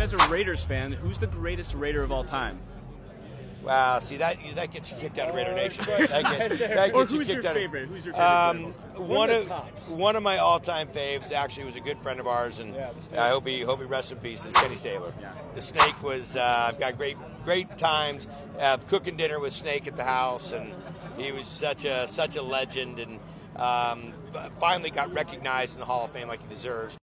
guys are Raiders fan. Who's the greatest Raider of all time? Wow, see that that gets you kicked out of Raider Nation. That, get, that Or who's you who's your out favorite? Who's your favorite? Um, one of one of my all-time faves actually was a good friend of ours, and Yeah. I hope he hope he rests in peace. Is Kenny Stabler. Yeah. The Snake was—I've uh, got great great times of cooking dinner with Snake at the house, and he was such a such a legend, and um, finally got recognized in the Hall of Fame like he deserves.